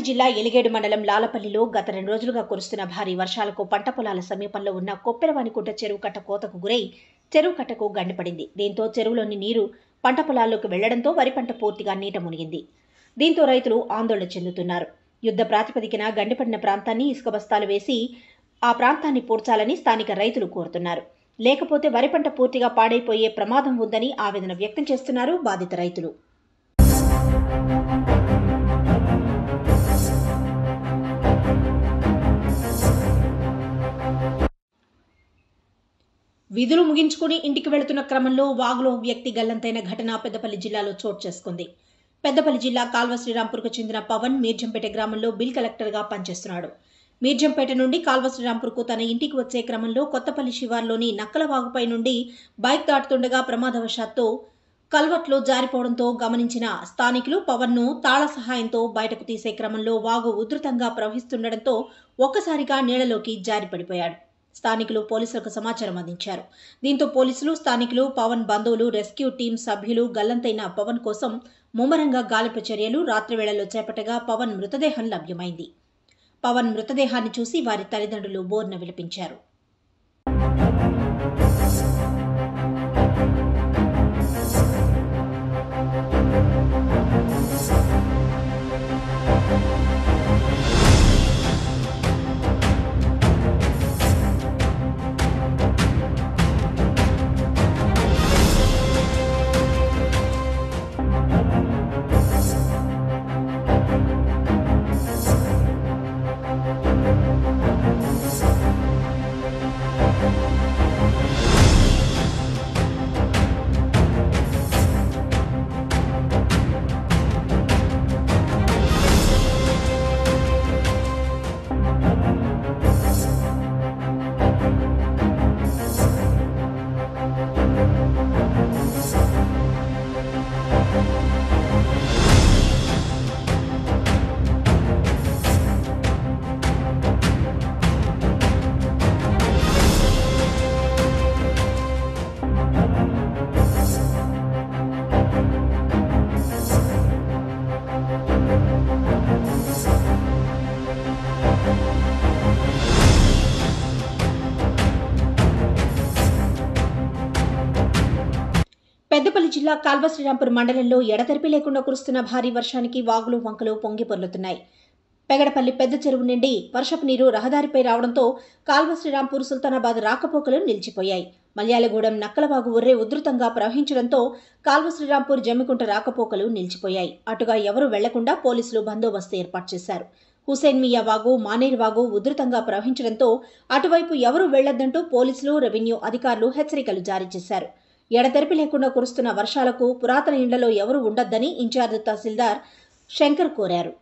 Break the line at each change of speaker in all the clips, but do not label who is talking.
పెద్దపల్లి జిల్లా ఎలిగేడు మండలం లాలపల్లిలో గత రెండు రోజులుగా కురుస్తున్న భారీ వర్షాలకు పంట పొలాల సమీపంలో ఉన్న కొప్పెరవానికుంట చెరువు కట్ట కోతకు గురై చెరువు కట్టకు గండిపడింది దీంతో చెరువులోని నీరు పంట పొలాల్లోకి వెళ్ళడంతో వరి పంట పూర్తిగా నీట మునిగింది. దీంతో రైతులు ఆందోళన చెందుతున్నారు. యుద్ధ ప్రాతిపదికన గండిపడిన ప్రాంతాన్ని ఇసుక బస్తాలు వేసి ఆ ప్రాంతాన్ని పూడ్చాలని స్థానిక రైతులు కోరుతున్నారు. లేకపోతే వరి పంట పూర్తిగా పాడైపోయే ప్రమాదం ఉందని ఆవేదన వ్యక్తం చేస్తున్నారు బాధిత రైతులు. విధులు ముగించుకుని ఇంటికి వెళుతున్న క్రమంలో వాగులో వ్యక్తి గల్లంతైన ఘటన పెద్దపల్లి జిల్లాలో చోటు చేసుకుంది. పెద్దపల్లి జిల్లా కాల్వ శ్రీరాంపూర్కు చెందిన పవన్ మీర్జంపేట గ్రామంలో బిల్ కలెక్టర్గా పనిచేస్తున్నాడు. మీర్జంపేట నుండి కాల్వ శ్రీరాంపూర్కు తన ఇంటికి వచ్చే క్రమంలో కొత్తపల్లి శివార్లోని నక్కలవాగుపై నుండి బైక్ దాటుతుండగా ప్రమాదవశాత్తు కల్వట్లో జారిపోవడంతో గమనించిన స్థానికులు పవన్ను తాళ సహాయంతో బయటకు తీసే క్రమంలో వాగు ఉధృతంగా ప్రవహిస్తుండటంతో ఒక్కసారిగా నీళ్ళలోకి జారిపడిపోయాడు. స్థానికులు పోలీసులకు సమాచారం అందించారు. దీంతో పోలీసులు స్థానికులు పవన్ బంధువులు రెస్క్యూ టీం సభ్యులు గల్లంతైన పవన్ కోసం ముమ్మరంగా గాలింపు చర్యలు రాత్రి వేళల్లో చేపట్టగా పవన్ మృతదేహం లభ్యమైంది. పవన్ మృతదేహాన్ని చూసి వారి తల్లిదండ్రులు బోర్న విలపించారు. జిల్లా కాల్వ శ్రీరాంపూర్ మండలంలో ఎడతెరిపి లేకుండా కురుస్తున్న భారీ వర్షానికి వాగులు వంకలు పొంగి పొర్లుతున్నాయి. పెగడపల్లి పెద్ద చెరువు నుండి వర్షపు నీరు రహదారిపై రావడంతో కాల్వ శ్రీరాంపూర్ సుల్తానాబాద్ రాకపోకలు నిలిచిపోయాయి. మల్యాలగూడెం నక్కలవాగు ఉర్రే ఉధృతంగా ప్రవహించడంతో కాల్వ శ్రీరాంపూర్ జమ్మికుంట రాకపోకలు నిలిచిపోయాయి. అటుగా ఎవరూ వెళ్ళకుండా పోలీసులు బందోబస్తు ఏర్పాటు చేశారు. హుసేన్ మియా వాగు మానేరు వాగు ఉధృతంగా ప్రవహించడంతో అటువైపు ఎవరూ వెళ్ళొద్దంటూ పోలీసులు రెవెన్యూ అధికారులు హెచ్చరికలు జారీ చేశారు. ఎడతెరిపి లేకుండా కురుస్తున్న వర్షాలకు పురాతన ఇండ్లలో ఎవరూ ఉండొద్దని ఇన్ఛార్జ్ తహసీల్దార్ శంకర్ కోరారు.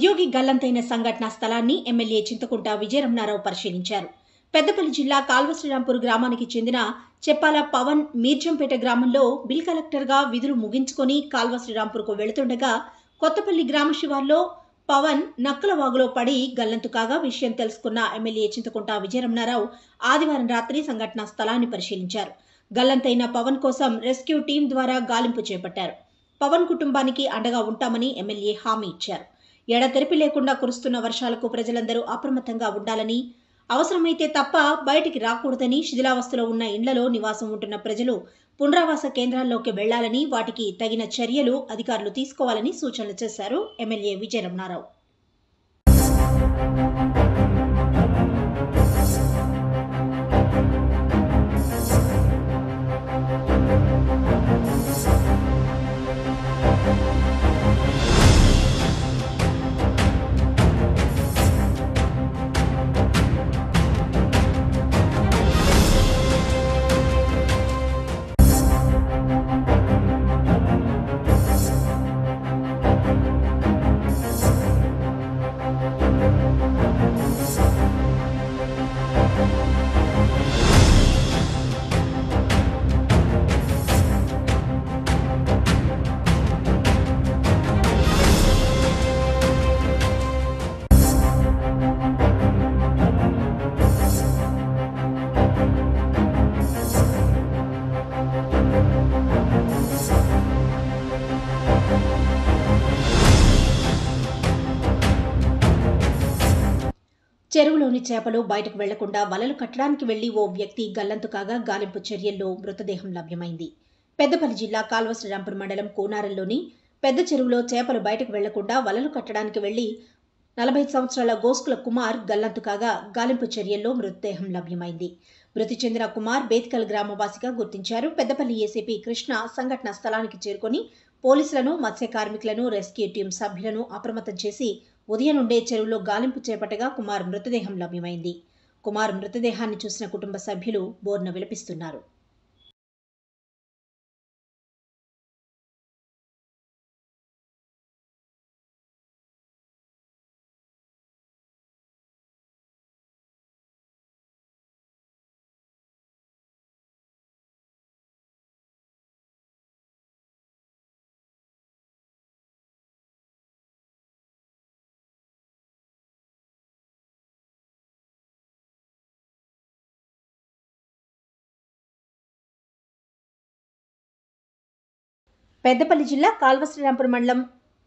ఉద్యోగి గల్లంతైన సంఘటన స్థలాన్ని ఎమ్మెల్యే చింతకుంట విజయరమణారావు పరిశీలించారు. పెద్దపల్లి జిల్లా కాల్వ శ్రీరాంపూర్ గ్రామానికి చెందిన చెప్పాల పవన్ మీర్జంపేట గ్రామంలో బిల్ కలెక్టర్గా విధులు ముగించుకొని కాల్వ శ్రీరాంపూర్కు వెళుతుండగా కొత్తపల్లి గ్రామ శివార్లో పవన్ నక్కల వాగులో పడి గల్లంతు కాగా విషయం తెలుసుకున్న ఎమ్మెల్యే చింతకుంట విజయరమణారావు ఆదివారం రాత్రి సంఘటనా స్థలాన్ని పరిశీలించారు. గల్లంతైన పవన్ కోసం రెస్క్యూ టీం ద్వారా గాలింపు చేపట్టారు. పవన్ కుటుంబానికి అండగా ఉంటామని ఎమ్మెల్యే హామీ ఇచ్చారు. ఎడతెరిపి లేకుండా కురుస్తున్న వర్షాలకు ప్రజలందరూ అప్రమత్తంగా ఉండాలని అవసరమైతే తప్ప బయటికి రాకూడదని శిథిలావస్థలో ఉన్న ఇండ్లలో నివాసం ఉంటున్న ప్రజలు పునరావాస కేంద్రాల్లోకి వెళ్ళాలని వాటికి తగిన చర్యలు అధికారులు తీసుకోవాలని సూచనలు చేశారు ఎమ్మెల్యే విజయరమణారావు. చెరువులోని చేపలు బయటకు వెళ్ళకుండా వలలు కట్టడానికి వెళ్ళి ఓ వ్యక్తి గల్లంతు కాగా గాలింపు చర్యల్లో మృతదేహం లభ్యమైంది. పెద్దపల్లి జిల్లా కాల్వ శ్రీరాంపూర్ మండలం కోనారంలోని పెద్ద చెరువులో చేపలు బయటకు వెళ్ళకుండా వలలు కట్టడానికి వెళ్ళి నలభై సంవత్సరాల గోస్కుల కుమార్ గల్లంతు కాగా గాలింపు చర్యల్లో మృతదేహం లభ్యమైంది. మృతి చెందిన కుమార్ బేత్కల్ గ్రామవాసిగా గుర్తించారు. పెద్దపల్లి ఏసీపీ కృష్ణ సంఘటన స్థలానికి చేరుకొని పోలీసులను మత్స్య కార్మికులను రెస్క్యూ టీం సభ్యులను అప్రమత్తం చేసి ఉదయం నుండే చెరువులో గాలింపు చేపట్టగా కుమార్ మృతదేహం లభ్యమైంది. కుమార్ మృతదేహాన్ని చూసిన కుటుంబ సభ్యులు బోర్న విలపిస్తున్నారు. పెద్దపల్లి జిల్లా కాల్వశ్రీరాంపురం మండలం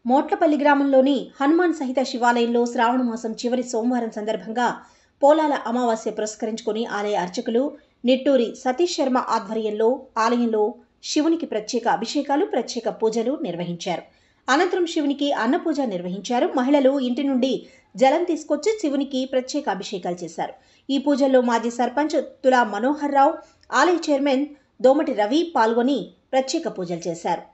మోట్లపల్లి గ్రామంలోని హనుమాన్ సహిత శివాలయంలో శ్రావణ మాసం చివరి సోమవారం సందర్భంగా పోలాల అమావాస్య పురస్కరించుకుని ఆలయ అర్చకులు నిట్టూరి సతీష్ శర్మ ఆధ్వర్యంలో ఆలయంలో శివునికి ప్రత్యేక అభిషేకాలు ప్రత్యేక పూజలు నిర్వహించారు. అనంతరం శివునికి అన్నపూజ నిర్వహించారు. మహిళలు ఇంటి నుండి జలం తీసుకొచ్చి శివునికి ప్రత్యేక అభిషేకాలు చేశారు. ఈ పూజల్లో మాజీ సర్పంచ్ తులా మనోహర్ రావు ఆలయ చైర్మన్ దోమటి రవి పాల్గొని ప్రత్యేక పూజలు చేశారు.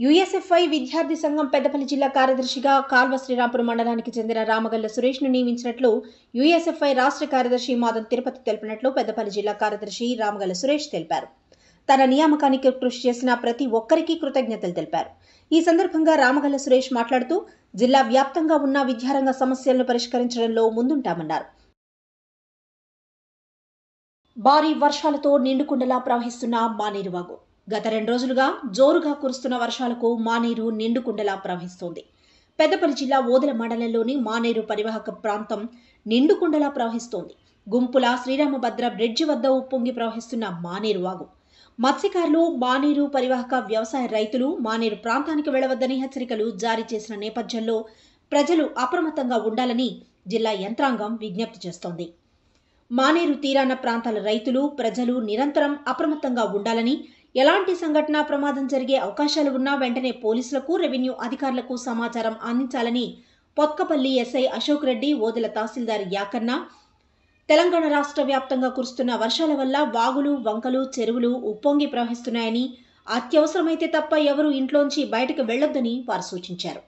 యుఎస్ఎఫ్ఐ విద్యార్థి సంఘం పెద్దపల్లి జిల్లా కార్యదర్శిగా కాల్వ శ్రీరాంపురం మండలానికి చెందిన రామగల్ల సురేష్ను నియమించినట్లు యుఎస్ఎఫ్ఐ రాష్ట్ర కార్యదర్శి మాదన్ తిరుపతి తెలిపినట్లు పెద్దపల్లి జిల్లా కార్యదర్శి రామగల్ల సురేష్ తెలిపారు. తన నియామకానికి కృషి చేసిన ప్రతి ఒక్కరికి కృతజ్ఞతలు తెలిపారు. ఈ సందర్భంగా రామగల్ల సురేష్ మాట్లాడుతూ జిల్లా వ్యాప్తంగా ఉన్న విద్యారంగ సమస్యలను పరిష్కరించడంలో ముందుంటామన్నారు. భారీ వర్షాలతో నిండుకుండలా ప్రవహిస్తున్న మానేరువాగు. గత రెండు రోజులుగా జోరుగా కురుస్తున్న వర్షాలకు మానేరు నిండుకుండలా ప్రవహిస్తోంది. పెద్దపల్లి జిల్లా ఓదెల మండలంలోని మానేరు పరివాహక ప్రాంతం నిండుకుండలా ప్రవహిస్తోంది. గుంపుల శ్రీరామభద్ర బ్రిడ్జి వద్ద ఉప్పొంగి ప్రవహిస్తున్న మానేరు వాగు. మత్స్యకారులు మానేరు పరివాహక వ్యవసాయ రైతులు మానేరు ప్రాంతానికి వెళ్ళవద్దని హెచ్చరికలు జారీ చేసిన నేపథ్యంలో ప్రజలు అప్రమత్తంగా ఉండాలని జిల్లా యంత్రాంగం విజ్ఞప్తి చేస్తోంది. మానేరు తీరాన ప్రాంతాల రైతులు ప్రజలు నిరంతరం అప్రమత్తంగా ఉండాలని ఎలాంటి సంఘటన ప్రమాదం జరిగే అవకాశాలు ఉన్నా వెంటనే పోలీసులకు రెవెన్యూ అధికారులకు సమాచారం అందించాలని పొత్కపల్లి ఎస్ఐ అశోక్ రెడ్డి ఓదెల తహసీల్దార్ యాకన్న తెలంగాణ రాష్ట్ర వ్యాప్తంగా కురుస్తున్న వర్షాల వల్ల వాగులు వంకలు చెరువులు ఉప్పొంగి ప్రవహిస్తున్నాయని అత్యవసరమైతే తప్ప ఎవరూ ఇంట్లోంచి బయటకు వెళ్ళొద్దని వారు సూచించారు.